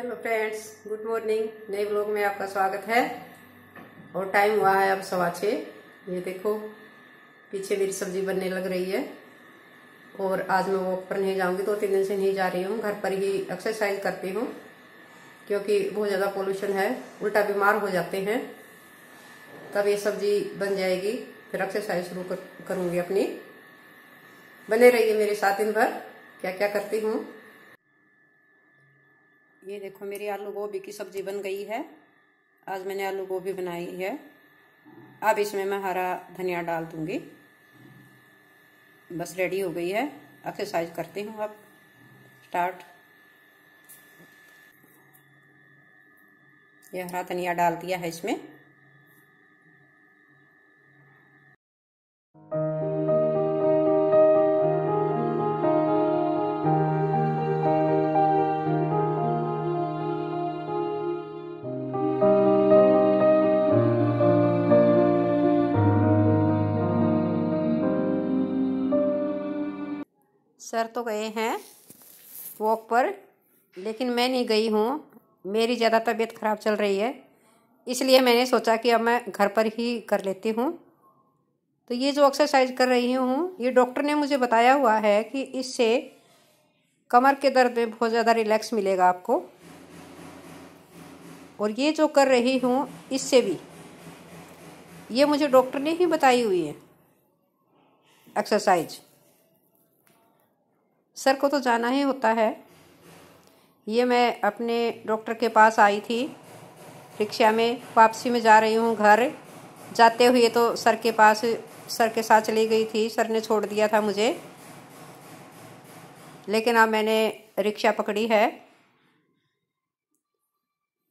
Hello friends good morning नए blog में आपका स्वागत है। और टाइम हुआ है अब सवा छः ये देखो पीछे मेरी सब्ज़ी बनने लग रही है। और आज मैं वॉक पर नहीं जाऊँगी दो तो तीन दिन से नहीं जा रही हूँ। घर पर ही एक्सरसाइज करती हूँ क्योंकि बहुत ज़्यादा पोल्यूशन है। उल्टा बीमार हो जाते हैं। तब ये सब्ज़ी बन जाएगी। फिर एक्सरसाइज शुरू कर, करूँगी अपनी। बने रहिए मेरे साथ दिन भर। क्या क्या करती हूँ? ये देखो मेरी आलू गोभी की सब्ज़ी बन गई है। आज मैंने आलू गोभी बनाई है। अब इसमें मैं हरा धनिया डाल दूँगी। बस रेडी हो गई है। एक्सरसाइज करती हूँ अब। स्टार्ट। ये हरा धनिया डाल दिया है इसमें। सर तो गए हैं वॉक पर, लेकिन मैं नहीं गई हूँ। मेरी ज़्यादा तबीयत ख़राब चल रही है, इसलिए मैंने सोचा कि अब मैं घर पर ही कर लेती हूँ। तो ये जो एक्सरसाइज कर रही हूँ, ये डॉक्टर ने मुझे बताया हुआ है कि इससे कमर के दर्द में बहुत ज़्यादा रिलैक्स मिलेगा आपको। और ये जो कर रही हूँ, इससे भी, ये मुझे डॉक्टर ने ही बताई हुई है एक्सरसाइज सर को तो जाना ही होता है। ये मैं अपने डॉक्टर के पास आई थी। रिक्शा में वापसी में जा रही हूँ घर। जाते हुए तो सर के पास, सर के साथ चली गई थी। सर ने छोड़ दिया था मुझे। लेकिन अब मैंने रिक्शा पकड़ी है।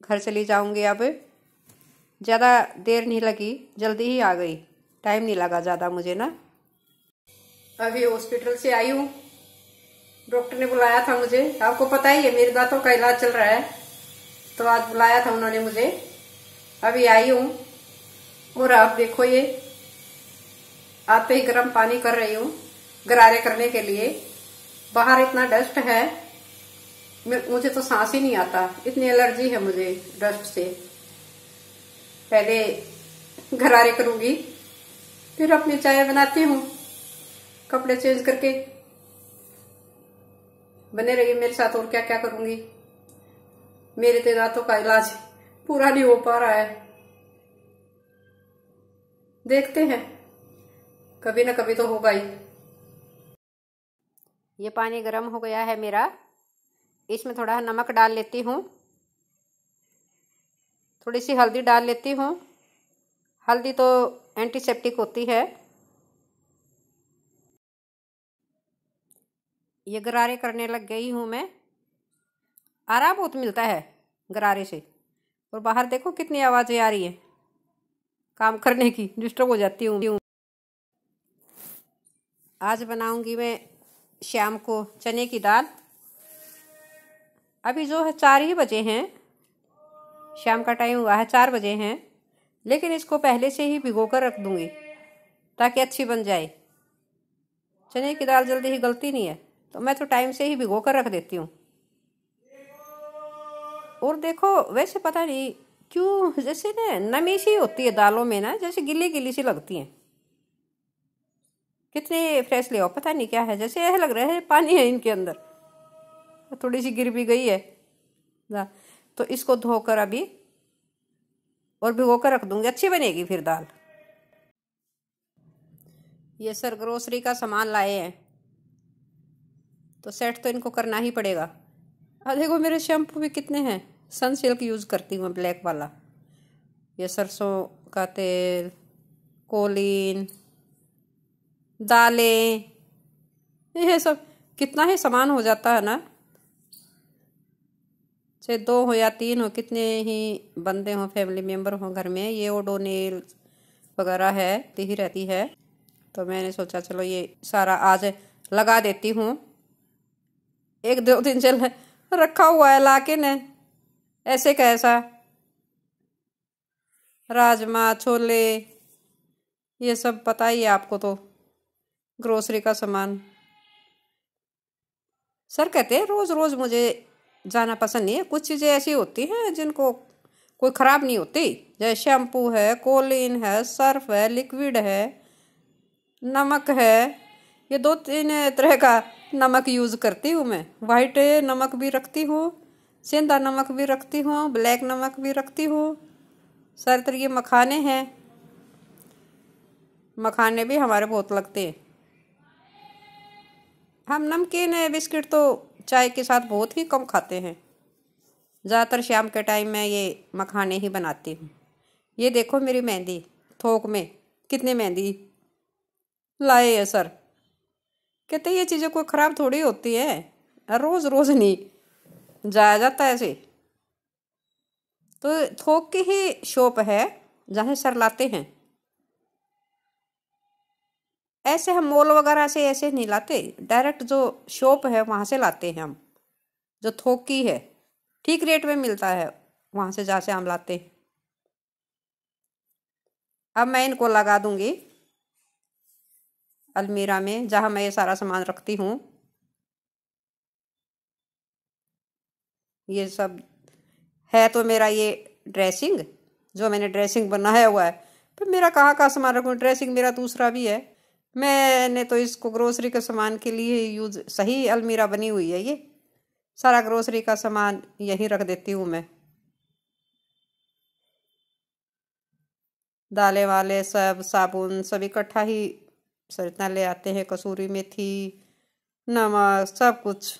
घर चली जाऊँगी अब। ज़्यादा देर नहीं लगी, जल्दी ही आ गई। टाइम नहीं लगा ज़्यादा मुझे, ना? अभी हॉस्पिटल से आई हूँ। डॉक्टर ने बुलाया था मुझे। आपको पता ही है, मेरे दांतों का इलाज चल रहा है। तो आज बुलाया था उन्होंने मुझे। अभी आई हूँ और आप देखो ये, आते ही गर्म पानी कर रही हूँ गरारे करने के लिए। बाहर इतना डस्ट है मुझे तो सांस ही नहीं आता। इतनी एलर्जी है मुझे डस्ट से। पहले गरारे करूँगी, फिर अपनी चाय बनाती हूँ। कपड़े चेंज करके बने रहिए मेरे साथ और क्या क्या करूँगी? मेरे तो दांतों का इलाज पूरा नहीं हो पा रहा है। देखते हैं। कभी ना कभी तो होगा ही। ये पानी गर्म हो गया है मेरा। इसमें थोड़ा नमक डाल लेती हूँ। थोड़ी सी हल्दी डाल लेती हूँ। हल्दी तो एंटीसेप्टिक होती है। ये गरारे करने लग गई हूँ मैं। आराम बहुत मिलता है गरारे से। और बाहर देखो कितनी आवाज़ें आ रही है। काम करने की डिस्टर्ब हो जाती हूँ। आज बनाऊँगी मैं शाम को चने की दाल। अभी जो है चार ही बजे हैं। शाम का टाइम हुआ है, चार बजे हैं। लेकिन इसको पहले से ही भिगो कर रख दूँगी ताकि अच्छी बन जाए। चने की दाल जल्दी ही गलती नहीं है। तो मैं तो टाइम से ही भिगो कर रख देती हूँ। और देखो, वैसे पता नहीं क्यों, जैसे ना नमी सी होती है दालों में ना, जैसे गिली गिली सी लगती हैं। कितने फ्रेश ले आओ, पता नहीं क्या है, जैसे यह लग रहा है पानी है इनके अंदर। थोड़ी सी गिर भी गई है। तो इसको धोकर अभी और भिगो कर रख दूँगी, अच्छी बनेगी फिर दाल। ये सर ग्रोसरी का सामान लाए हैं। तो सेट तो इनको करना ही पड़ेगा। अब देखो मेरे शैम्पू भी कितने हैं? सनसिल्क यूज़ करती हूँ ब्लैक वाला। ये सरसों का तेल, कोलिन, दालें, ये सब। कितना ही सामान हो जाता है ना? चाहे दो हो या तीन हो, कितने ही बंदे हों फैमिली मेंबर हों घर में, ये ओडोनेल वगैरह है ही रहती है। तो मैंने सोचा चलो ये सारा आज लगा देती हूँ। एक दो दिन चल रखा हुआ है लाके ने, ऐसे कैसा? राजमा, छोले, ये सब पता ही है आपको तो ग्रोसरी का सामान। सर कहते हैं रोज़ रोज़ मुझे जाना पसंद नहीं है, कुछ चीज़ें ऐसी होती हैं जिनको कोई ख़राब नहीं होती? जैसे शैम्पू है कोलिन है सर्फ है लिक्विड है, नमक है, ये दो तीन तरह का नमक यूज़ करती हूँ मैं। वाइट नमक भी रखती हूँ सेंधा नमक भी रखती हूँ ब्लैक नमक भी रखती हूँ। सारे तरह के मखाने हैं। मखाने भी हमारे बहुत लगते हैं। हम नमकीन बिस्किट तो चाय के साथ बहुत ही कम खाते हैं। ज़्यादातर शाम के टाइम में ये मखाने ही बनाती हूँ। ये देखो मेरी मेहंदी, थोक में कितनी मेहंदी लाए है सर। कहते ये चीज़ें कोई ख़राब थोड़ी होती है। रोज़ रोज़ नहीं, जाया जाता है ऐसे। तो थोक की ही शॉप है जहाँ सर लाते हैं। ऐसे हम मॉल वगैरह से ऐसे नहीं लाते। डायरेक्ट जो शॉप है, वहाँ से लाते हैं हम। जो थोक की है, ठीक रेट में मिलता है, वहाँ से जहाँ से हम लाते हैं। अब मैं इनको लगा दूँगी। अलमीरा में, जहाँ मैं ये सारा सामान रखती हूँ। ये सब है तो मेरा ये ड्रेसिंग, जो मैंने ड्रेसिंग बनाया हुआ है। फिर मेरा कहाँ कहाँ सामान रखूँ? ड्रेसिंग मेरा दूसरा भी है। मैंने तो इसको ग्रोसरी के सामान के लिए यूज़, सही अलमीरा बनी हुई है ये। सारा ग्रोसरी का सामान यहीं रख देती हूँ मैं। दालें वाले सब, साबुन सब इकट्ठा ही सर इतना ले आते हैं कसूरी मेथी, नमक, सब कुछ।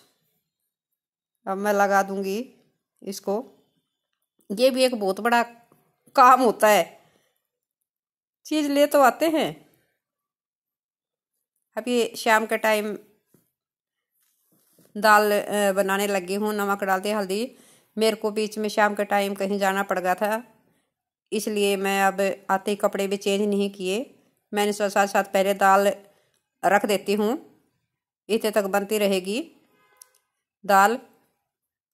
अब मैं लगा दूँगी इसको। ये भी एक बहुत बड़ा काम होता है। चीज़ ले तो आते हैं। अभी शाम के टाइम दाल बनाने लगी हूँ, नमक डालते हल्दी। मेरे को बीच में शाम के टाइम कहीं जाना पड़ गया था। इसलिए मैं अब आते ही कपड़े भी चेंज नहीं किए। मैंने साथ साथ साथ पहले दाल रख देती हूँ। इतने तक बनती रहेगी। दाल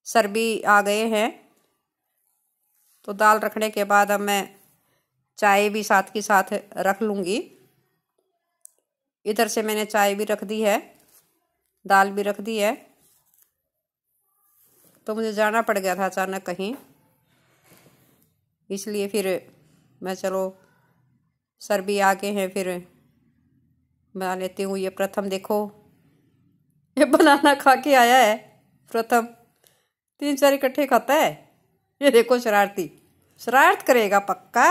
सर भी आ गए हैं। तो दाल रखने के बाद अब मैं चाय भी साथ के साथ रख लूँगी। इधर से मैंने चाय भी रख दी है। दाल भी रख दी है। तो मुझे जाना पड़ गया था अचानक कहीं। इसलिए फिर मैं चलो सर भी आगे हैं फिर बना लेती हूँ ये प्रथम देखो। ये बनाना खा के आया है प्रथम। तीन चार इकट्ठे खाता है। ये देखो शरारती। शरारत करेगा पक्का।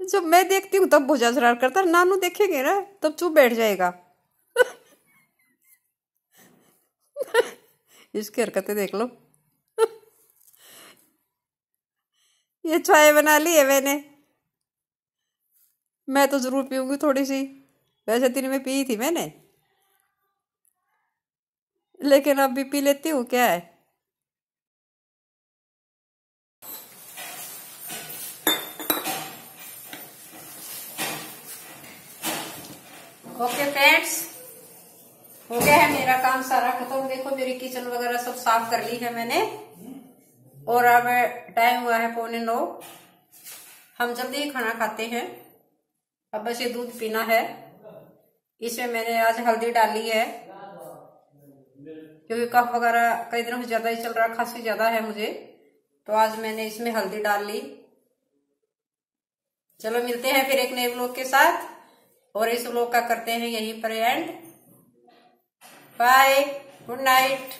जब मैं देखती हूँ तब भुजा शरार करता नानू देखेंगे ना, तब चुप बैठ जाएगा। इसकी हरकतें देख लो। ये चाय बना ली है मैंने। मैं तो ज़रूर पीऊँगी थोड़ी सी वैसे दिन में पी थी मैंने। लेकिन अब भी पी लेती हूँ, क्या है? ओके फ्रेंड्स हो गया है मेरा काम सारा खत्म। देखो, मेरी किचन वगैरह सब साफ़ कर ली है मैंने। और अब टाइम हुआ है पौने नौ। हम जल्दी ही खाना खाते हैं। अब बस ये दूध पीना है। इसमें मैंने आज हल्दी डाली है। क्योंकि कफ वगैरह कई दिनों से ज़्यादा ही चल रहा, खांसी ज़्यादा है मुझे। तो आज मैंने इसमें हल्दी डाल ली। चलो मिलते हैं फिर एक नए ब्लॉग के साथ। और इस ब्लॉग का करते हैं यहीं पर एंड बाय गुड नाइट